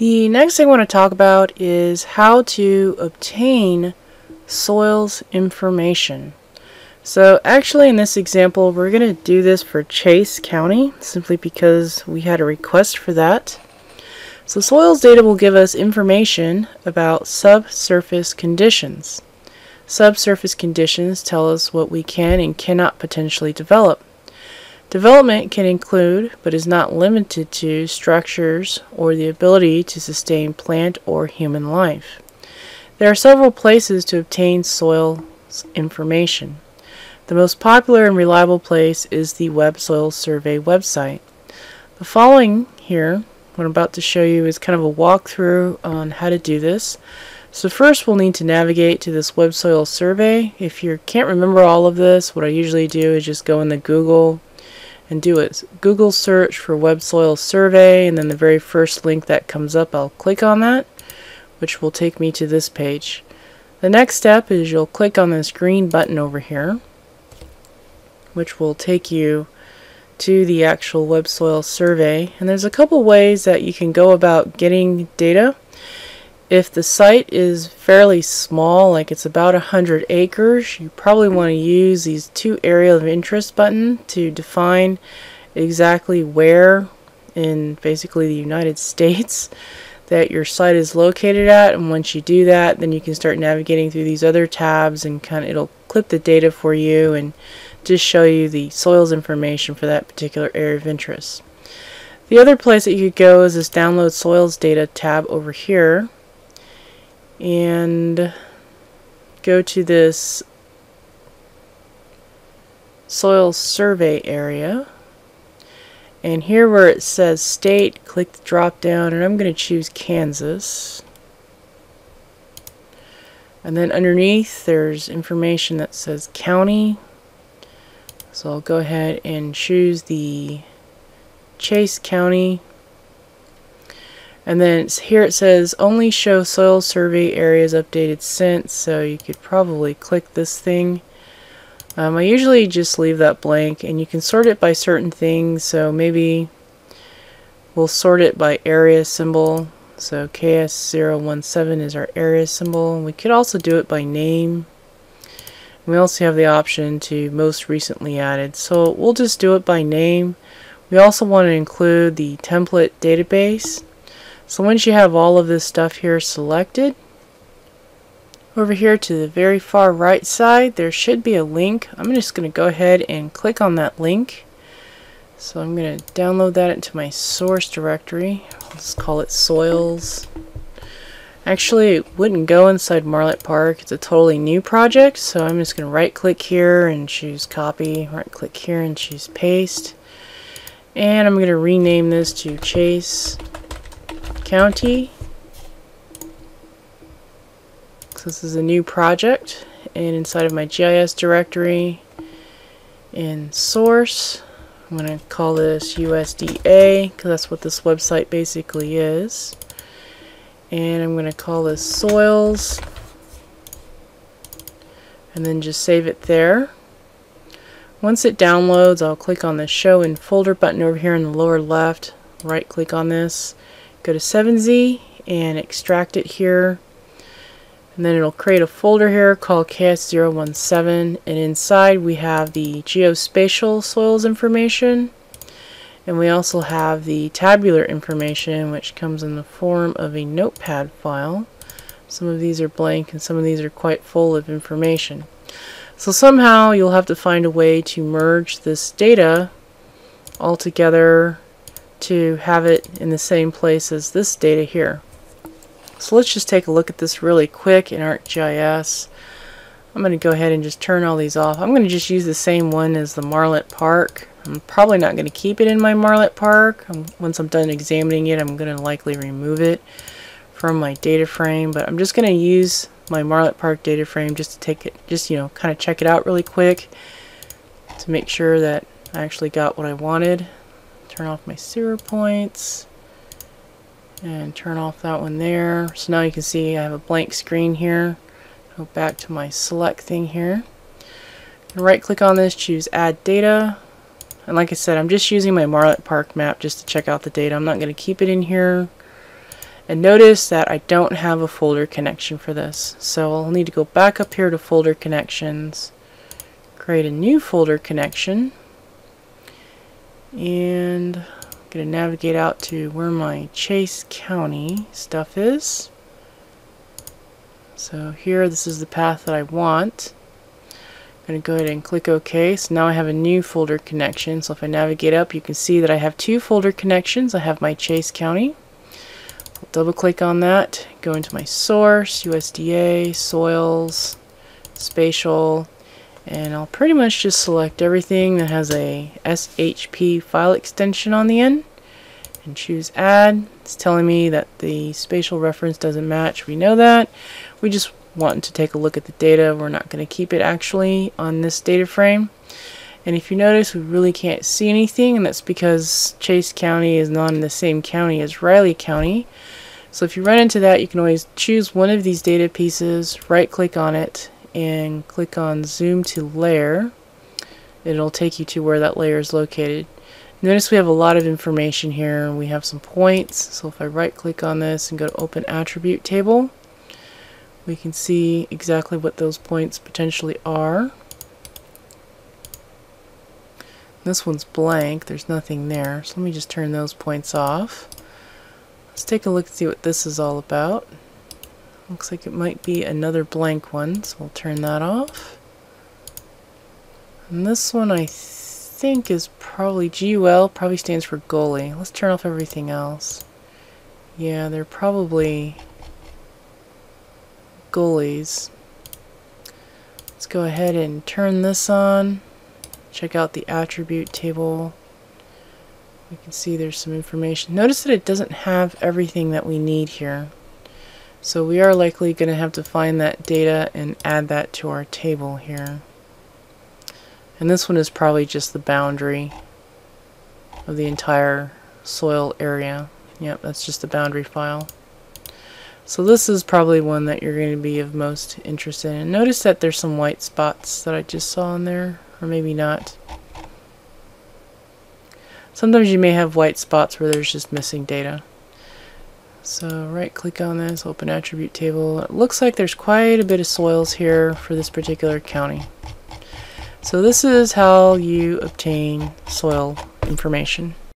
The next thing I want to talk about is how to obtain soils information. So actually in this example we're going to do this for Chase County simply because we had a request for that. So soils data will give us information about subsurface conditions. Subsurface conditions tell us what we can and cannot potentially develop. Development can include, but is not limited to, structures or the ability to sustain plant or human life. There are several places to obtain soil information. The most popular and reliable place is the Web Soil Survey website. The following here, what I'm about to show you, is kind of a walkthrough on how to do this. So first we'll need to navigate to this Web Soil Survey. If you can't remember all of this, what I usually do is just go in the Google and do a Google search for Web Soil Survey and then the very first link that comes up I'll click on that which will take me to this page. The next step is you'll click on this green button over here which will take you to the actual web soil survey and there's a couple ways that you can go about getting data if the site is fairly small like it's about a hundred acres you probably want to use these two area of interest button to define exactly where in basically the United States that your site is located at and once you do that then you can start navigating through these other tabs and kind of it'll clip the data for you and just show you the soils information for that particular area of interest. The other place that you could go is this download soils data tab over here and go to this soil survey area. And here where it says state click the drop down and I'm going to choose Kansas. And then underneath there's information that says county. So I'll go ahead and choose the Chase County. And then here it says only show soil survey areas updated since, so you could probably click this thing. Um, I usually just leave that blank and you can sort it by certain things, so maybe we'll sort it by area symbol. So KS017 is our area symbol. We could also do it by name. We also have the option to most recently added. So we'll just do it by name. We also want to include the template database. So once you have all of this stuff here selected, over here to the very far right side there should be a link. I'm just going to go ahead and click on that link. So I'm going to download that into my source directory. Let's call it soils. Actually, it wouldn't go inside Marlette Park. It's a totally new project, so I'm just going to right click here and choose copy, right click here and choose paste. And I'm going to rename this to Chase County. So this is a new project and inside of my GIS directory in source I'm going to call this USDA because that's what this website basically is and I'm going to call this soils and then just save it there. Once it downloads I'll click on the show in folder button over here in the lower left right click on this go to 7z and extract it here and then it'll create a folder here called KS017 and inside we have the geospatial soils information and we also have the tabular information which comes in the form of a notepad file. Some of these are blank and some of these are quite full of information. So somehow you'll have to find a way to merge this data all together to have it in the same place as this data here. So let's just take a look at this really quick in ArcGIS. I'm going to go ahead and just turn all these off. I'm going to just use the same one as the Marlette Park. I'm probably not going to keep it in my Marlette Park. Um, once I'm done examining it, I'm going to likely remove it from my data frame. But I'm just going to use my Marlette Park data frame just to take it, just, you know, kind of check it out really quick to make sure that I actually got what I wanted. Turn off my sewer points and turn off that one there. So now you can see I have a blank screen here. Go back to my select thing here. Right click on this, choose add data. And like I said, I'm just using my Marlette Park map just to check out the data. I'm not going to keep it in here. And notice that I don't have a folder connection for this. So I'll need to go back up here to folder connections, create a new folder connection, and I'm going to navigate out to where my Chase County stuff is. So here, this is the path that I want. I'm going to go ahead and click OK. So now I have a new folder connection. So if I navigate up, you can see that I have two folder connections. I have my Chase County double click on that, go into my source, USDA, soils, spatial, and I'll pretty much just select everything that has a SHP file extension on the end and choose add. It's telling me that the spatial reference doesn't match. We know that. We just want to take a look at the data. We're not going to keep it actually on this data frame. And if you notice, we really can't see anything, and that's because Chase County is not in the same county as Riley County. So if you run into that, you can always choose one of these data pieces, right click on it, and click on Zoom to Layer. It'll take you to where that layer is located. Notice we have a lot of information here. We have some points. So if I right click on this and go to Open Attribute Table, we can see exactly what those points potentially are. This one's blank, there's nothing there, so let me just turn those points off. Let's take a look and see what this is all about. Looks like it might be another blank one, so we'll turn that off. And this one I think is probably GUL, probably stands for gully. Let's turn off everything else. Yeah, they're probably gullies. Let's go ahead and turn this on. Check out the attribute table. We can see there's some information. Notice that it doesn't have everything that we need here. So we are likely going to have to find that data and add that to our table here. And this one is probably just the boundary of the entire soil area. Yep, that's just the boundary file. So this is probably one that you're going to be of most interest in. Notice that there's some white spots that I just saw in there or maybe not. Sometimes you may have white spots where there's just missing data. So right click on this, open attribute table. It looks like there's quite a bit of soils here for this particular county. So this is how you obtain soil information.